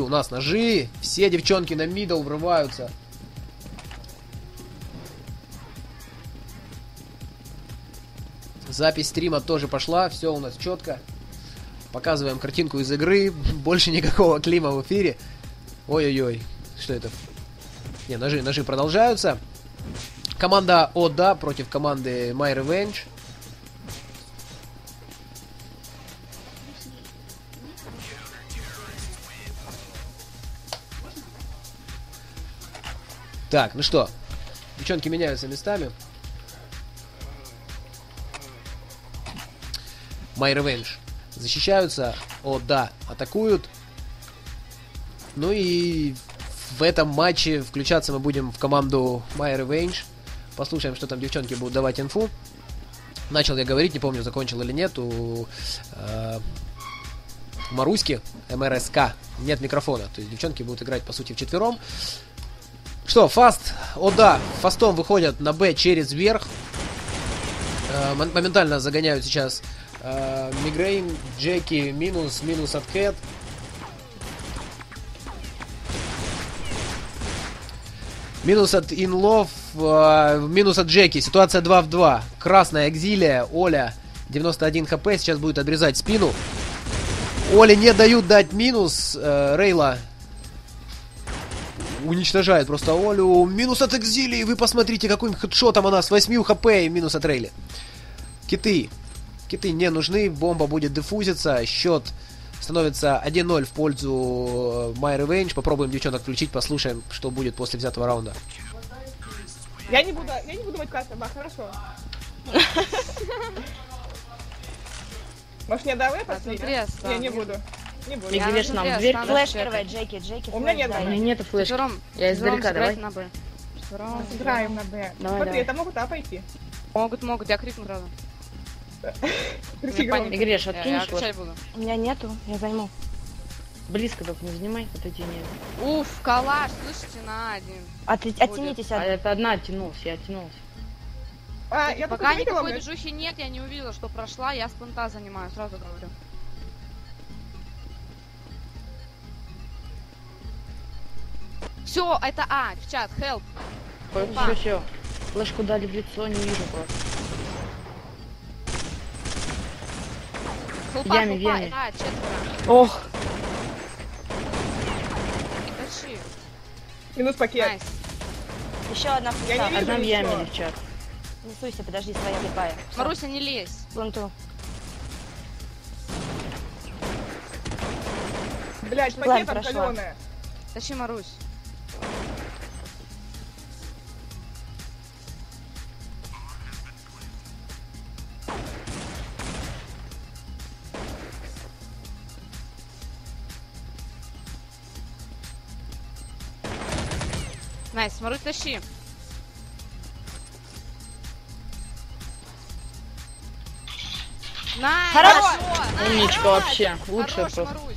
у нас ножи. Все девчонки на мидл врываются. Запись стрима тоже пошла, все у нас четко. Показываем картинку из игры. Больше никакого клима в эфире. Ой-ой-ой. Что это? Не, ножи, ножи продолжаются. Команда ОДА против команды My Revenge. Так, ну что, девчонки меняются местами. My Revenge защищаются, о да, атакуют. Ну и в этом матче включаться мы будем в команду My Revenge. Послушаем, что там девчонки будут давать инфу. Начал я говорить, не помню, закончил или нет, у э, Маруськи, МРСК, нет микрофона. То есть девчонки будут играть, по сути, в четвером. Что, фаст, о да, фастом выходят на Б через верх. Э, моментально загоняют сейчас э, Мигрейн, Джеки, минус, минус от Кэт. Минус от Инлов, э, минус от Джеки. Ситуация 2 в 2. Красная Экзилия, Оля, 91 хп, сейчас будет обрезать спину. Оле не дают дать минус. Э, Рейла уничтожает просто Олю. Минус от Экзилии. Вы посмотрите, каким хедшотом она с 8 хп и минус от Рейли. Киты. Киты не нужны. Бомба будет дефузиться. Счет становится 1-0 в пользу My Revenge. Попробуем девчонок включить, послушаем, что будет после взятого раунда. Я не буду, я не буду мать красный бах, хорошо. Может, не давай посмотри? Я не буду. Не буду. Я- говоришь нам смотрю, дверь. Флэш Флэш первая, Джеки, Джеки. У меня нет. У меня нету флешки. Я издалека, давай. на Б. Играем на Б. Давай, Смотри, давай. это могут А пойти. Могут, могут, я крикну. Кричи Мне громко. Игореш, Я, я откинешь буду. У меня нету, я займу. Близко только не занимай, отойди не. Уф, калаш, слышите, на один. От, оттянитесь А от... это это одна оттянулась, я оттянулась. А, я только Пока заметила, никакой блядь. движухи нет, я не увидела, что прошла, я спонта занимаю, сразу говорю. Все, это А, в чат, help. Все, все. Флешку дали в лицо, не вижу просто. Хелпа, Яме, хелпа, яме. это А, четверо. Ох, Тащи. Минус пакет. Найс. еще одна Я не вижу Одна в яме чат. Не суйся, подожди, своя слепая. Маруся, не лезь. Планту. Блять, Ладно, пакетом прошла. каленая. Тащи, Марусь. Nice, Марусь, тащи. Nice! Хорошо! Умничка вообще. Лучше просто. Марусь.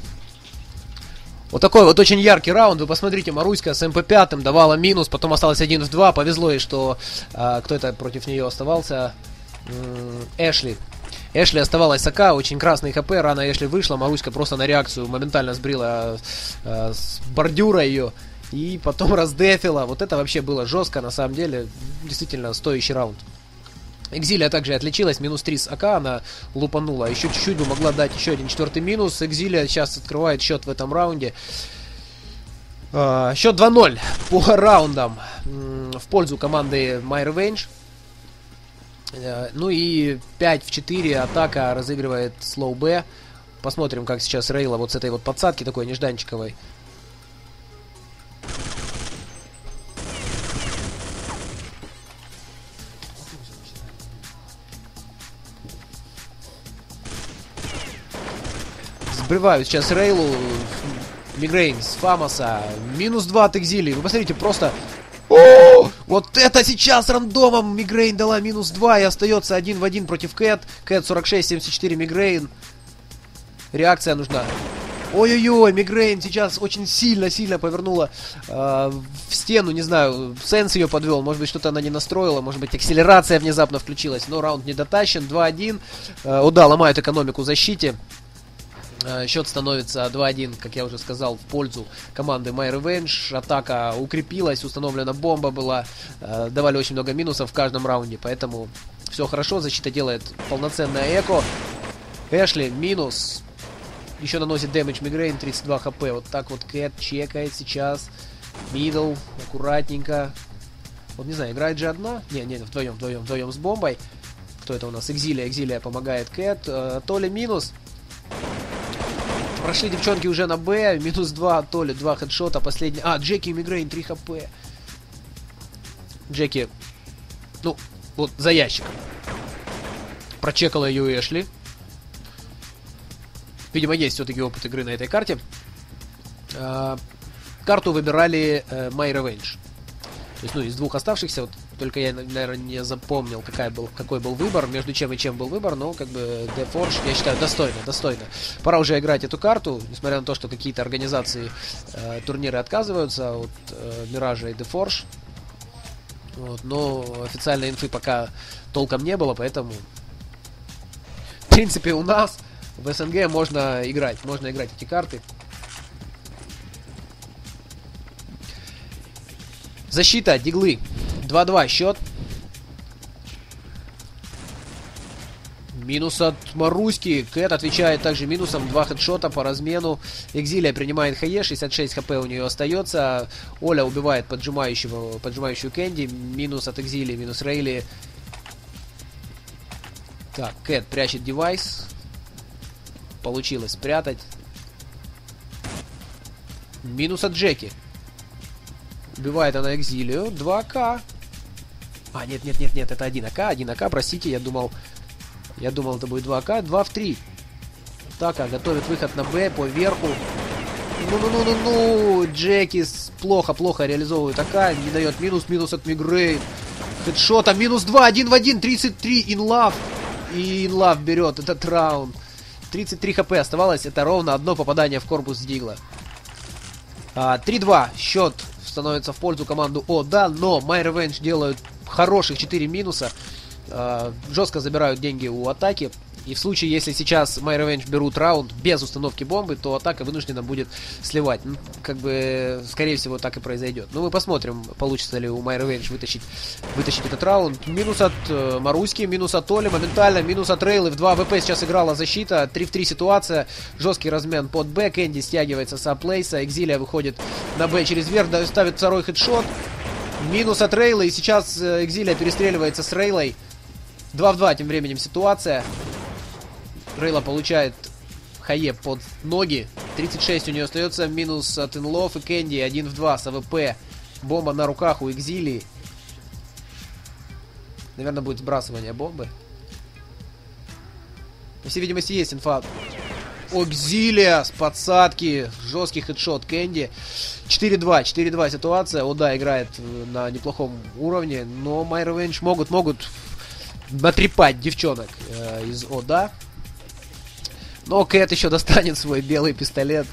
Вот такой вот очень яркий раунд. Вы посмотрите, Маруська с МП5 давала минус, потом осталось 1 в 2. Повезло ей, что а, кто это против нее оставался? Эшли. Эшли оставалась с АК, очень красный ХП, рано Эшли вышла, Маруська просто на реакцию моментально сбрила а, с бордюра ее и потом раздефила. Вот это вообще было жестко, на самом деле, действительно стоящий раунд. Экзилия также отличилась, минус 3 с АК она лупанула. Еще чуть-чуть бы могла дать еще один четвертый минус. Экзилия сейчас открывает счет в этом раунде. А, счет 2-0 по раундам в пользу команды My Revenge. Э, Ну и 5 в 4 атака разыгрывает Slow B. Посмотрим, как сейчас Рейла вот с этой вот подсадки такой нежданчиковой. Сбривают сейчас Рейлу. Мигрейн с Фамоса. Минус 2 от Экзилии. Вы посмотрите, просто... О! Вот это сейчас рандомом Мигрейн дала минус 2 и остается один в один против Кэт. Кэт 46-74 Мигрейн. Реакция нужна. Ой-ой-ой, Мигрейн сейчас очень сильно-сильно повернула э, в стену, не знаю, сенс ее подвел, может быть, что-то она не настроила, может быть, акселерация внезапно включилась, но раунд не дотащен, 2-1. Э, Уда ломают экономику в защите. Э, Счет становится 2-1, как я уже сказал, в пользу команды My Revenge. Атака укрепилась, установлена бомба была. Э, Давали очень много минусов в каждом раунде, поэтому все хорошо. Защита делает полноценное эко. Эшли минус. Еще наносит damage Мигрейн 32 хп. Вот так вот Кэт чекает сейчас. Middle, аккуратненько. Вот не знаю, играет же одна? Не, не, вдвоем, вдвоем, вдвоем с бомбой. Кто это у нас? Экзилия, Экзилия помогает Кэт. Э, Толи минус. Прошли девчонки уже на Б. Минус 2 от Толи, 2 хедшота. Последний... А, Джеки и Мигрейн 3 хп. Джеки, ну, вот за ящиком. Прочекала ее Эшли. Видимо, есть все-таки опыт игры на этой карте. А, карту выбирали э, My Revenge. То есть, ну, из двух оставшихся, вот, только я, наверное, не запомнил, какая был, какой был выбор, между чем и чем был выбор, но, как бы, The Forge, я считаю, достойно, достойно. Пора уже играть эту карту, несмотря на то, что какие-то организации э, турниры отказываются от э, Миража и The Forge. Вот, но официальной инфы пока толком не было, поэтому... В принципе, у нас в СНГ можно играть, можно играть эти карты. Защита, диглы. 2-2 счет. Минус от Маруськи. Кэт отвечает также минусом. Два хедшота по размену. Экзилия принимает ХЕ. 66 хп у нее остается. Оля убивает поджимающего, поджимающую Кэнди. Минус от Экзилии, минус Рейли. Так, Кэт прячет девайс. Получилось спрятать. Минус от Джеки. Убивает она Экзилию. 2К. А, нет, нет, нет, нет, это 1АК. 1АК, простите, я думал... Я думал, это будет 2К. 2 в 3. Така готовит выход на Б по верху. Ну-ну-ну-ну-ну. Джекис плохо-плохо реализовывает АК. Не дает минус. Минус от Мигрейн. Хедшота. Минус 2. 1 в 1. 33. Инлав. И Инлав берет этот раунд. 33 хп оставалось. Это ровно одно попадание в корпус Дигла. А, 3-2. Счет становится в пользу команду О, да, но My Revenge делают хороших 4 минуса. Э, жестко забирают деньги у атаки. И в случае, если сейчас My Revenge берут раунд без установки бомбы, то атака вынуждена будет сливать. Ну, как бы, скорее всего, так и произойдет. Ну, мы посмотрим, получится ли у My Revenge вытащить, вытащить этот раунд. Минус от э, Маруськи, минус от Толи, моментально, минус от Рейлы. В 2 ВП сейчас играла защита. 3 в 3 ситуация. Жесткий размен под Б. Кэнди стягивается с А- place а. Экзилия выходит на Б через верх, ставит второй хедшот. Минус от Рейлы. И сейчас э, Экзилия перестреливается с Рейлой. 2 в 2 тем временем ситуация. Рейла получает Хае под ноги. 36 у нее остается. Минус от Инлов и Кэнди. 1 в 2 с АВП. Бомба на руках у Экзилии. Наверное, будет сбрасывание бомбы. По всей видимости, есть инфа. Экзилия с подсадки. Жесткий хедшот Кэнди. 4-2. 4-2 ситуация. Ода играет на неплохом уровне. Но My Revenge могут, могут натрепать девчонок э, из Ода. Но Кэт еще достанет свой белый пистолет.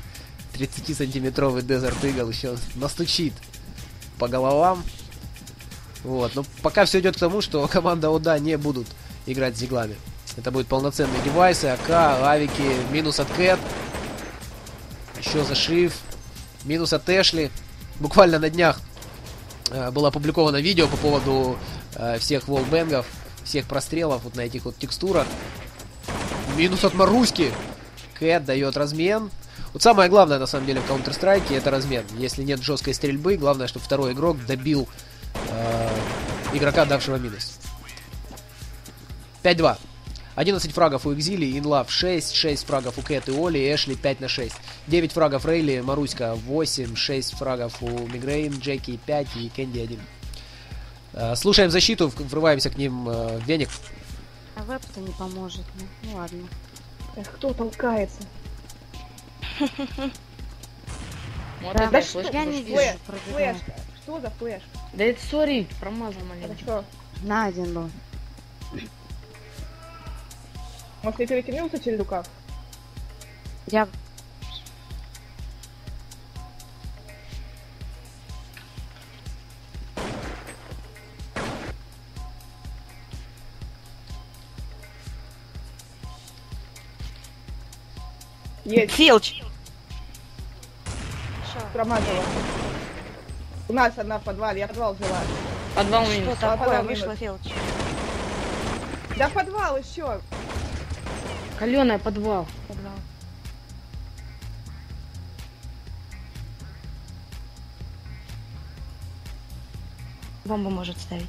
30-сантиметровый Desert Eagle еще настучит по головам. Вот. Но пока все идет к тому, что команда ОДА не будут играть с зиглами. Это будут полноценные девайсы, АК, авики, минус от Кэт. Еще зашив. Минус от Эшли. Буквально на днях э, было опубликовано видео по поводу э, всех волбенгов, всех прострелов вот на этих вот текстурах. Минус от Маруськи. Кэт дает размен. Вот самое главное, на самом деле, в Counter-Strike это размен. Если нет жесткой стрельбы, главное, чтобы второй игрок добил э, игрока, давшего минус. 5-2. 11 фрагов у Экзили, Инлав 6, 6 фрагов у Кэт и Оли, Эшли 5 на 6. 9 фрагов Рейли, Маруська 8, 6 фрагов у Мигрейн, Джеки 5 и Кэнди 1. Э, слушаем защиту, врываемся к ним э, в веник. А веб-то не поможет. Ну, ну ладно. Эх, кто толкается? Вот Да, это Да флешка, что? я не вижу. Флешка. Что за флешка? Да это сори, промазал Это маленько. что? На один был. Может, я перекинулся через рукав? Я... Есть, Филч! Что? промазала. У нас одна в подвале, я подвал взяла. Подвал Что минус. Подвал такое? минус. Вышла Филч. Да подвал еще. Каленая подвал. Подвал. Бомбу может ставить.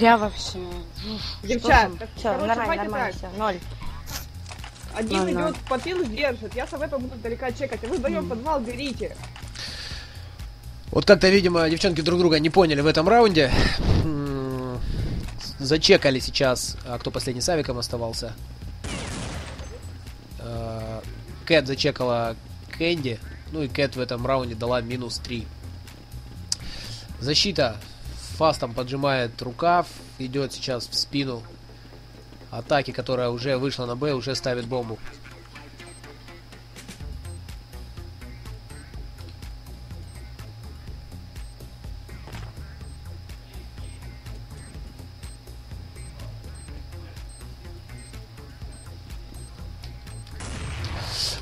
Я вообще... Девчат, так, Все, короче, нормально, нормально, так. все, ноль. Один Ладно. идет по пил держит, я с АВП буду далека чекать, а вы вдвоем подвал берите. Вот как-то, видимо, девчонки друг друга не поняли в этом раунде. Зачекали сейчас, а кто последний с Авиком оставался. Э, Кэт зачекала Кэнди. Ну и Кэт в этом раунде дала минус 3. Защита. Фастом поджимает рукав. Идет сейчас в спину атаки, которая уже вышла на Б, уже ставит бомбу.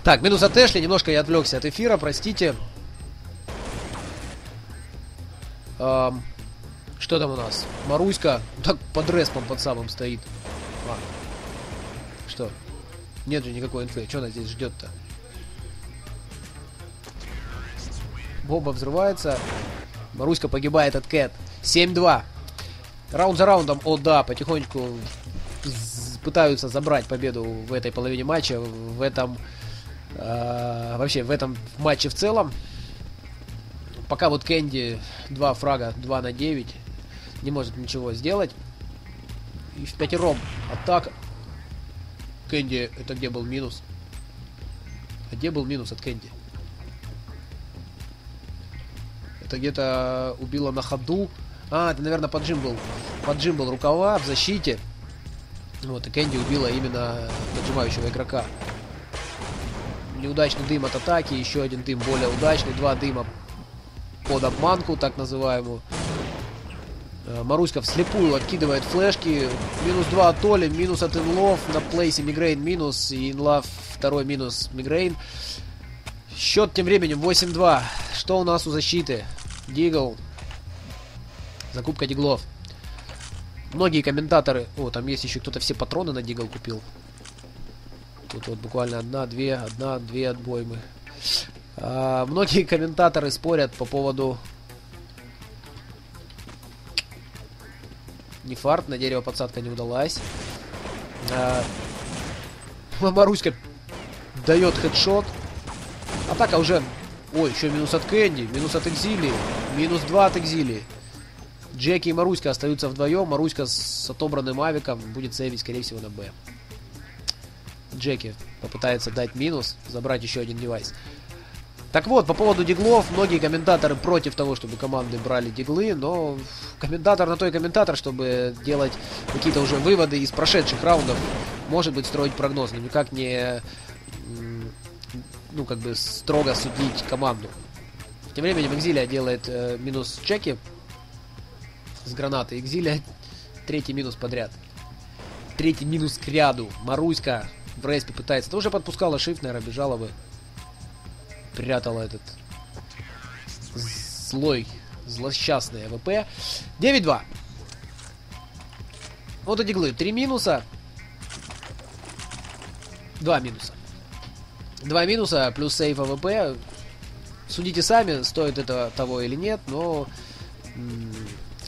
Так, минус от Эшли. Немножко я отвлекся от эфира, простите. Ам, что там у нас? Маруська. Так под респом под самым стоит. А. Что? Нет же никакой инфы. Что она здесь ждет-то? Бомба взрывается. Маруська погибает от Кэт. 7-2. Раунд за раундом. О, да, потихонечку пытаются забрать победу в этой половине матча. В этом... э, вообще, в этом матче в целом. Пока вот Кэнди 2 фрага, 2 на 9. Не может ничего сделать. И в пятером атака. Кэнди, это где был минус? А где был минус от Кэнди? Это где-то убило на ходу. А, это, наверное, поджим был. Поджим был рукава в защите. Вот, и Кэнди убила именно поджимающего игрока. Неудачный дым от атаки, еще один дым более удачный, два дыма под обманку, так называемую. Э, Маруська вслепую откидывает флешки. Минус 2 от Толи, минус от Инлов. На плейсе Мигрейн минус. И Инлав второй минус Мигрейн. Счет тем временем 8-2. Что у нас у защиты? Дигл. Закупка диглов. Многие комментаторы... О, там есть еще кто-то все патроны на Дигл купил. Тут вот буквально одна, две, одна, две отбоймы. А, многие комментаторы спорят по поводу... Не фарт, на дерево подсадка не удалась. А, Маруська дает хедшот. Атака уже... Ой, еще минус от Кэнди, минус от Экзилии, минус 2 от Экзилии. Джеки и Маруська остаются вдвоем. Маруська с отобранным авиком будет сейвить, скорее всего, на Б. Джеки попытается дать минус, забрать еще один девайс. Так вот, по поводу диглов, многие комментаторы против того, чтобы команды брали диглы, но комментатор на то и комментатор, чтобы делать какие-то уже выводы из прошедших раундов, может быть, строить прогноз, но никак не, ну, как бы, строго судить команду. Тем временем Экзилия делает э, минус чеки с гранаты. Экзилия третий минус подряд. Третий минус к ряду. Маруська в респе пытается. Это уже подпускала shift, наверное, бежала бы. Прятала этот злой, злосчастный АВП. 9-2. Вот эти глы. Три минуса. Два минуса. Два минуса плюс сейф АВП. Судите сами, стоит это того или нет, но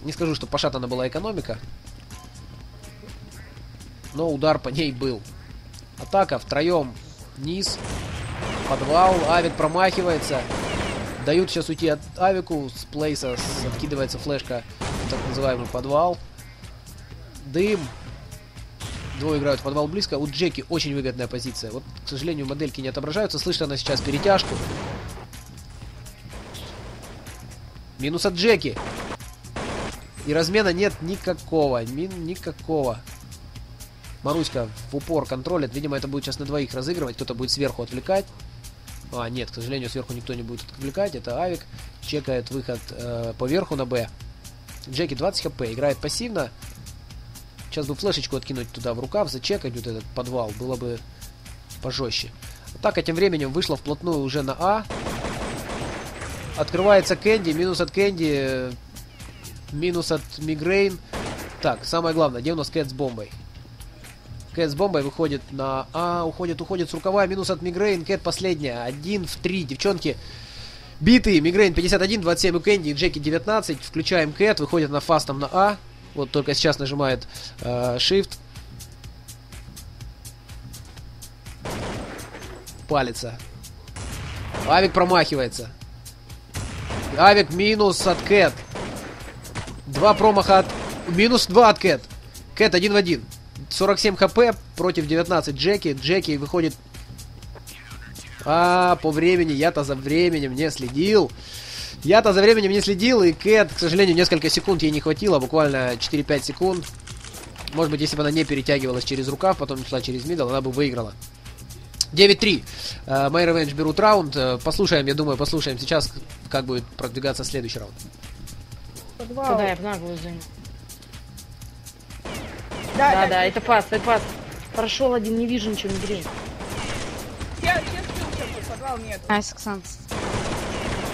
не скажу, что пошатана была экономика. Но удар по ней был. Атака втроем низ. Подвал. Авик промахивается. Дают сейчас уйти от Авику. С плейса откидывается флешка так называемый подвал. Дым. Двое играют в подвал близко. У Джеки очень выгодная позиция. Вот, к сожалению, модельки не отображаются. Слышит она сейчас перетяжку. Минус от Джеки. И размена нет никакого. Мин никакого. Маруська в упор контролит. Видимо, это будет сейчас на двоих разыгрывать. Кто-то будет сверху отвлекать. А, нет, к сожалению, сверху никто не будет отвлекать. Это Авик. Чекает выход э, по верху на Б. Джеки 20 хп. Играет пассивно. Сейчас бы флешечку откинуть туда в рукав, зачекать вот этот подвал, было бы пожестче. Атака тем временем вышла вплотную уже на А. Открывается Кэнди, минус от Кэнди, минус от Мигрейн. Так, самое главное, где у нас Кэт с бомбой? Кэт с бомбой выходит на А, уходит, уходит с рукава, минус от Мигрейн, Кэт последняя, 1 в 3, девчонки битые, Мигрейн 51, 27 у Кэнди, Джеки 19, включаем Кэт, выходит на fast ом на А, вот только сейчас нажимает э, Shift. Палится. Авик промахивается. Авик минус от Кэт. Два промаха от... Минус два от Кэт. Кэт один в один. 47 хп против 19 Джеки. Джеки выходит... А, по времени. Я-то за временем не следил. Я-то за временем не следил, и Кэт, к сожалению, несколько секунд ей не хватило, буквально 4-5 секунд. Может быть, если бы она не перетягивалась через рукав, потом шла через middle, она бы выиграла. 9-3. My Revenge берут раунд. Э, Послушаем, я думаю, послушаем сейчас, как будет продвигаться следующий раунд. Подвал. Куда я в наглую? Да, Да, да, это пас, это пас. Прошел один, не вижу ничего, не грей. Я, я скрылся, тут подвал нет. Nice.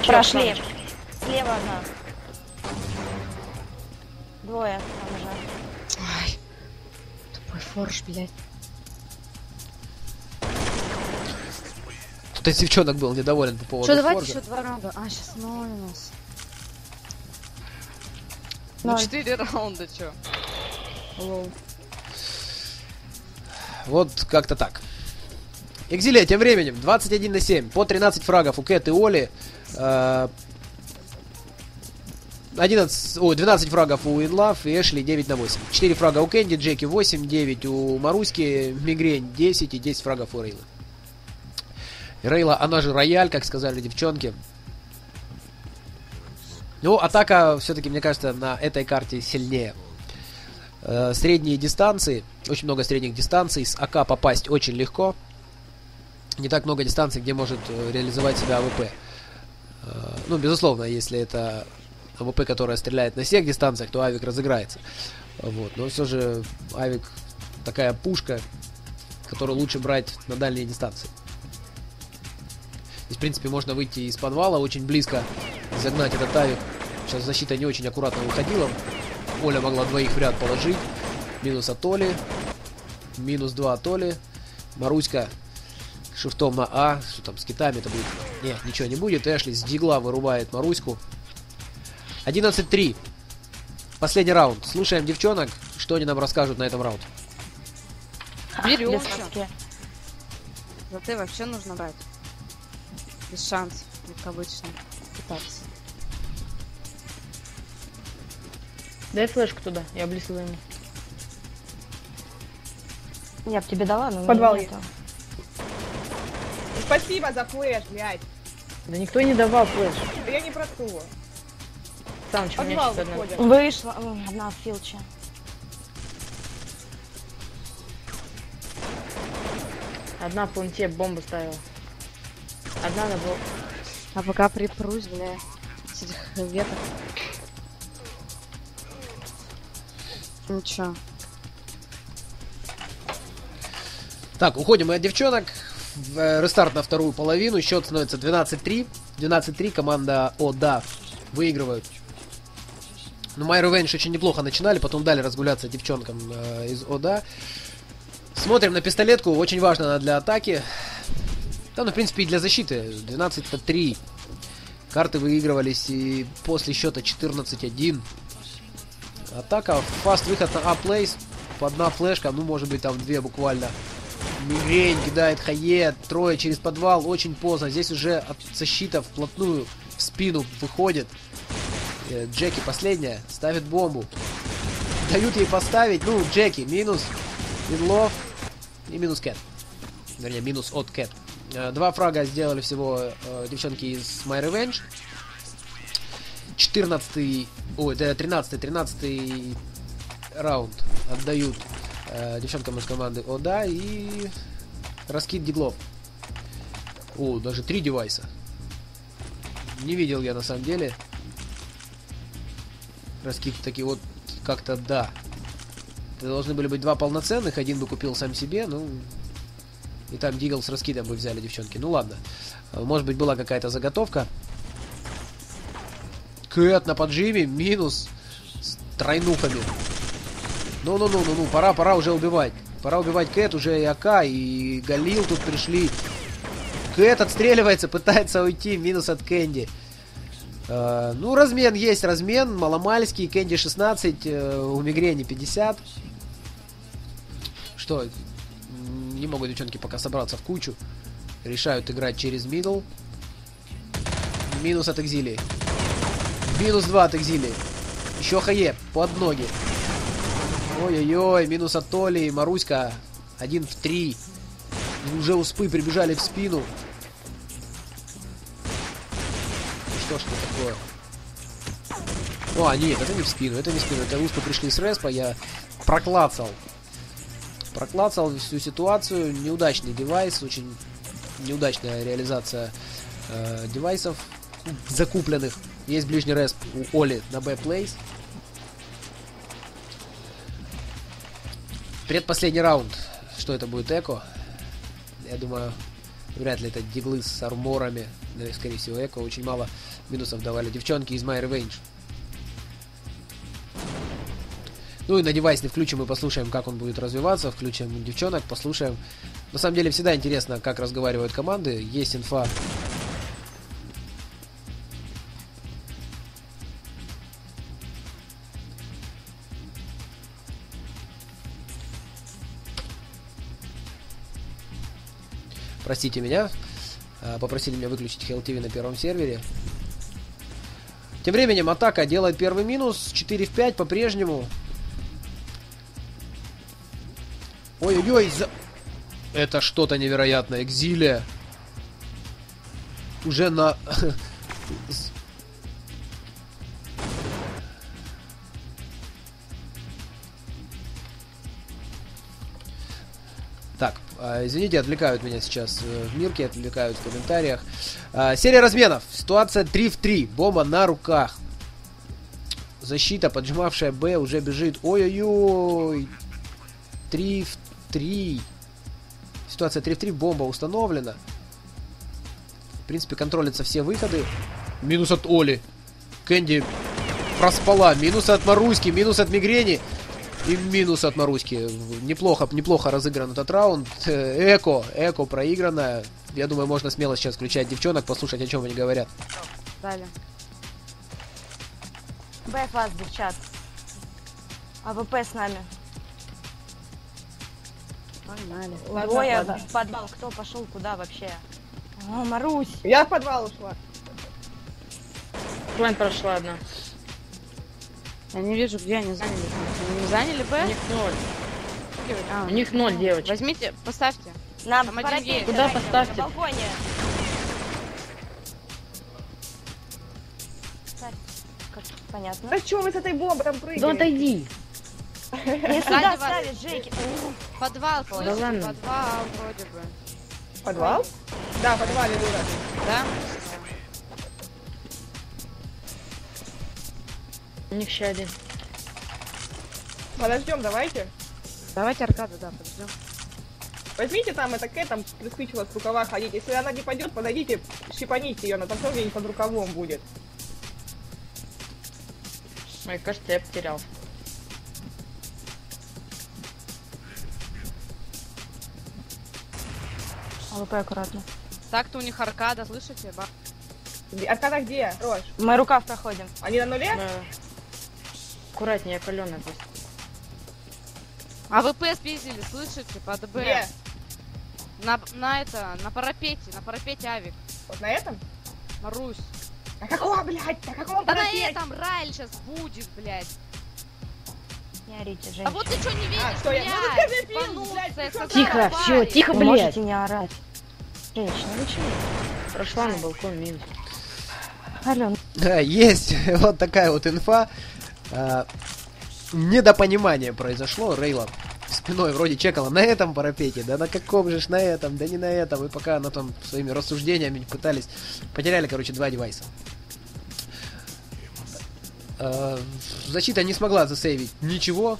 Прошли. Слева одна. Двое там уже. Ай. Тупой форш, блядь. Тут один девчонок был недоволен по поводу Что, давайте форжа. еще два раунда. А, сейчас ноль у нас. Ну, четыре раунда, чё? Лоу. Вот как-то так. Экзилия тем временем 21 на 7. По 13 фрагов у Кэт и Оли. Э, 11, ой, 12 фрагов у Инлав и Эшли 9 на 8. 4 фрага у Кэнди, Джеки 8, 9 у Маруськи, Мигрень 10 и 10 фрагов у Рейлы. Рейла, она же рояль, как сказали девчонки. Ну, атака все-таки, мне кажется, на этой карте сильнее. Э, средние дистанции, очень много средних дистанций, с АК попасть очень легко. Не так много дистанций, где может э, реализовать себя АВП. Э, ну, безусловно, если это АВП, которая стреляет на всех дистанциях, то Авик разыграется. Вот. Но все же Авик такая пушка, которую лучше брать на дальние дистанции. Здесь, в принципе, можно выйти из подвала очень близко, загнать этот Авик. Сейчас защита не очень аккуратно выходила. Оля могла двоих в ряд положить. Минус от Оли. Минус 2 от Оли. Маруська шифтом на А. Что там с китами это будет? Не, ничего не будет. Эшли с дигла вырубает Маруську. 11-3. Последний раунд. Слушаем девчонок, что они нам расскажут на этом раунде. Берем. За ты вообще нужно брать. Без шансов, как обычно. Пытаться. Дай флешку туда, я близко займу. Я бы тебе дала, но Подвал нету. Спасибо за флеш, блядь. Да никто не давал флеш. Да я не про то. Саныч, у меня сейчас одна... Вышла. Одна в филче. Одна в планте бомбу ставила. Одна на бл... А пока припрусь, бля, с этих веток. Ничего. Так, уходим мы от девчонок. Э, Рестарт на вторую половину. Счет становится 12-3. 12-3. Команда ОДА выигрывают. Ну, My Revenge очень неплохо начинали, потом дали разгуляться девчонкам э, из ОДА. Смотрим на пистолетку. Очень важно она для атаки. Да, ну, в принципе, и для защиты. 12-3. Карты выигрывались и после счета 14-1. Атака, фаст выход на А-плейс. Одна флешка, ну, может быть, там две буквально. Мигрень кидает Хае, трое через подвал, очень поздно. Здесь уже от защита вплотную в спину выходит. Э, Джеки последняя, ставит бомбу. Дают ей поставить, ну, Джеки, минус Инлов и минус Кэт. Вернее, минус от Кэт. Э, Два фрага сделали всего э, девчонки из My Revenge. 14 ой, да, 13 13 раунд отдают э, девчонкам из команды ОДА и раскид диглов. О, даже три девайса. Не видел я на самом деле. Раскид таки вот как-то да. Это должны были быть два полноценных, один бы купил сам себе, ну... И там Дигл с раскидом бы взяли девчонки. Ну ладно. Э, Может быть, была какая-то заготовка. Кэт на поджиме, минус с тройнухами. Ну-ну-ну-ну-ну, пора, пора уже убивать. Пора убивать Кэт, уже и АК, и Галил тут пришли. Кэт отстреливается, пытается уйти, минус от Кэнди. Э, ну, размен есть, размен. Маломальский, Кэнди 16, э, у Мигрени 50. Что, не могут девчонки пока собраться в кучу. Решают играть через мидл. Минус от Экзилии. Минус 2 от Экзилии. Еще Хае, под ноги. Ой-ой-ой, минус от Толи Маруська. Один в три. И Уже успы прибежали в спину. Ну что ж это такое? О, нет, это не в спину, это не в спину. Это успы пришли с респа, я проклацал. Проклацал всю ситуацию. Неудачный девайс, очень неудачная реализация э, девайсов закупленных. Есть ближний респ у Оли на B-Place. Предпоследний раунд. Что это будет Эко? Я думаю, вряд ли это диглы с арморами. Скорее всего, Эко. Очень мало минусов давали девчонки из My Revenge. Ну и на девайсный включим и послушаем, как он будет развиваться. Включим девчонок, послушаем. На самом деле всегда интересно, как разговаривают команды. Есть инфа. Простите меня. А, Попросили меня выключить Hell TV на первом сервере. Тем временем атака делает первый минус. 4 в 5 по-прежнему. Ой-ой-ой, за... Это что-то невероятное. Экзилия. Уже на... Так, а, извините, отвлекают меня сейчас э, в мирке, отвлекают в комментариях. А, серия разменов. Ситуация 3 в 3. Бомба на руках. Защита, поджимавшая Б, уже бежит. Ой-ой-ой. 3 в 3. Ситуация 3 в 3. Бомба установлена. В принципе, контролятся все выходы. Минус от Оли. Кэнди проспала. Минус от Маруськи. Минус от Мигрени. И минус от Маруськи. Неплохо, неплохо разыгран этот раунд. Э, Эко, Эко проигранная. Я думаю, можно смело сейчас включать девчонок, послушать, о чем они говорят. Далее. Б fast, девчат. АВП с нами. Погнали. Ладно, Двое ладно. в подвал. Кто пошел куда вообще? О, Марусь. Я в подвал ушла. План прошла одна. Я не вижу, где они заняли. Они не заняли У Б? них ноль. А, У них ноль, девочек. Возьмите, поставьте. На Там один есть. Куда поставьте? На балконе. Понятно. Да что вы с этой бомбой там Да прыгаете? отойди. Не сюда ставить, Жеки. Подвал, слышите? Подвал вроде бы. Подвал? Да, в подвале дура. Да? У них еще один. Подождем, давайте. Давайте аркаду, да, подождем. Возьмите там, это Кэт там приспичила с рукава ходить. Если она не пойдет, подойдите, щипаните ее, она там все где-нибудь под рукавом будет. Ой, кажется, я потерял. АВП аккуратно. Так-то у них аркада, слышите? Ба- Аркада где, Рош? Мы рукав проходим. Они на нуле? Да. Аккуратнее, каленая просто. А ВП спиздили, слышите? Под Б. Где? На, на это, на парапете, на парапете авик. Вот на этом? Марусь. На какого, блядь? На каком Да на парапете? этом Райль сейчас будет, блядь. Не орите, А женщина. вот ты что не видишь, что я- Ну, блядь? блядь, ты что сказала, Тихо, все, тихо, Вы блядь. можете не орать. Женщина, вы чего? Прошла на балкон минус. Ален, Да, есть вот такая вот инфа. А, недопонимание произошло. Рейла спиной вроде чекала на этом парапете, да на каком же на этом, да не на этом. И пока она там своими рассуждениями пытались... Потеряли, короче, два девайса. А, защита не смогла засейвить ничего.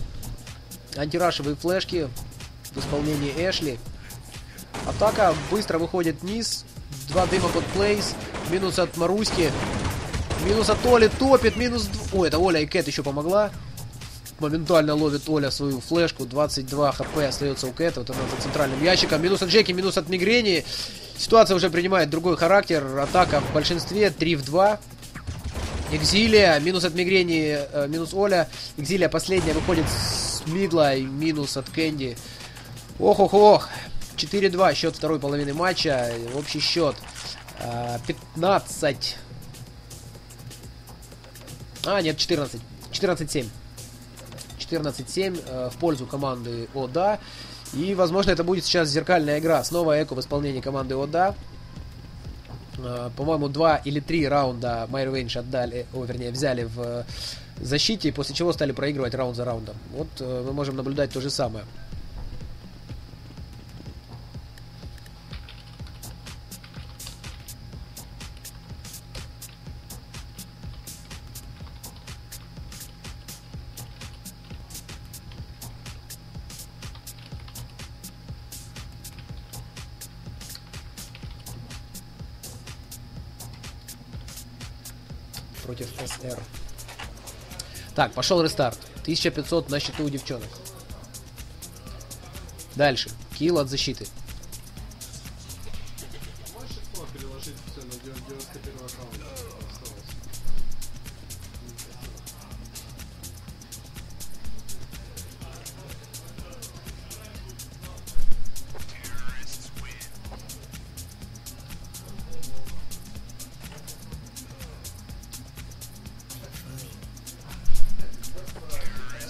Антирашевые флешки в исполнении Эшли. Атака быстро выходит вниз. Два дыма под плейс. Минус от Маруськи. Минус от Оли. Топит. Минус... дв- Ой, это Оля и Кэт еще помогла. Моментально ловит Оля свою флешку. 22 хп остается у Кэта. Вот она за центральным ящиком. Минус от Джеки, минус от Мигрени. Ситуация уже принимает другой характер. Атака в большинстве. 3 в 2. Экзилия, минус от Мигрени, э, минус Оля. Экзилия последняя выходит с мидла и минус от Кэнди. Ох-ох-ох. 4-2 счет второй половины матча. Общий счет э, 15. А, нет, 14. 14-7. 14-7 э, в пользу команды ОДА. И, возможно, это будет сейчас зеркальная игра. Снова Эко в исполнении команды ОДА. Э, По-моему, два или три раунда My Revenge отдали, о, вернее, взяли в э, защите, после чего стали проигрывать раунд за раундом. Вот э, мы можем наблюдать то же самое. Так, пошел рестарт. 1500 на счету у девчонок. Дальше. Килл от защиты.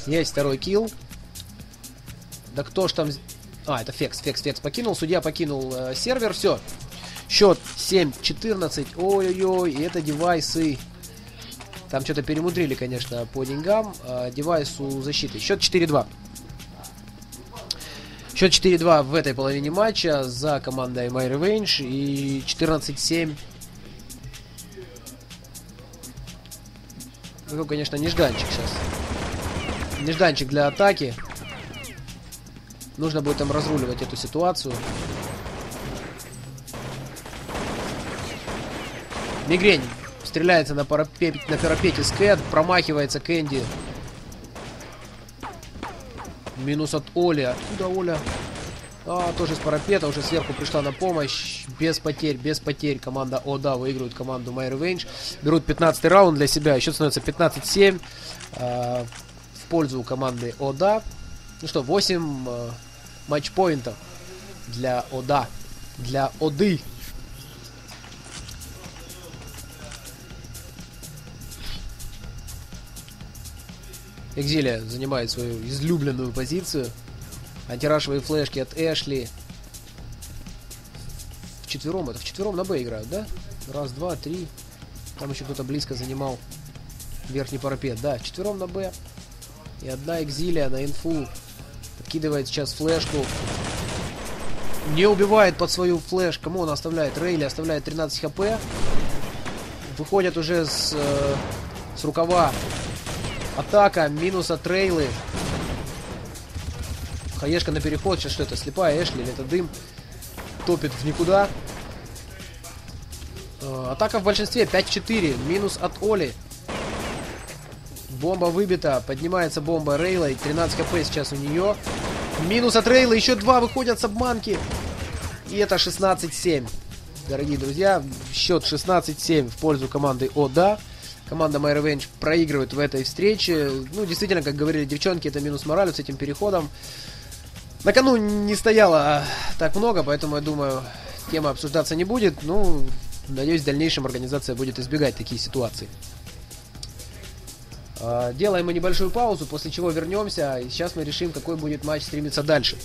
Есть второй килл. Да кто ж там... А, это Фекс. Фекс, Фекс покинул. Судья покинул э, сервер. Все. Счет 7-14. Ой-ой-ой. И это девайсы. Там что-то перемудрили, конечно, по деньгам. А, девайс у защиты. Счет 4-2. Счет 4-2 в этой половине матча за командой My Revenge. И 14-7 Ну, конечно, нежданчик сейчас. Нежданчик для атаки. Нужно будет там разруливать эту ситуацию. Мигрень стреляется на, парапете, на парапете с Кэт, промахивается Кэнди. Минус от Оли. Откуда Оля? А, тоже с парапета, уже сверху пришла на помощь. Без потерь, без потерь. Команда ОДА выигрывает команду My Revenge. Берут 15 раунд для себя. Счет становится 15-7. Пользу команды ОДА. Ну что, 8 э, матчпоинтов для ОДА. Для ОДы. Экзилия занимает свою излюбленную позицию. Антирашевые флешки от Эшли. В четвером, это в четвером на Б играют, да? Раз, два, три. Там еще кто-то близко занимал верхний парапет. Да, четвером на Б. И одна экзилия на инфу. Подкидывает сейчас флешку. Не убивает под свою флеш. Кому он оставляет? Рейли оставляет 13 хп. Выходят уже с, э, с рукава. Атака. Минус от Рейлы. Хаешка на переход. Сейчас что это? Слепая Эшли или это дым? Топит в никуда. Э, Атака в большинстве 5-4. Минус от Оли. Бомба выбита. Поднимается бомба Рейлой. 13 хп сейчас у нее. Минус от Рейла. Еще два выходят с обманки. И это 16-7. Дорогие друзья, счет 16-7 в пользу команды ОДА. Команда My Revenge проигрывает в этой встрече. Ну, действительно, как говорили девчонки, это минус мораль с этим переходом. На кону не стояло а, так много, поэтому, я думаю, тема обсуждаться не будет. Ну, надеюсь, в дальнейшем организация будет избегать такие ситуации. А, Делаем мы небольшую паузу, после чего вернемся. И сейчас мы решим, какой будет матч стримиться дальше.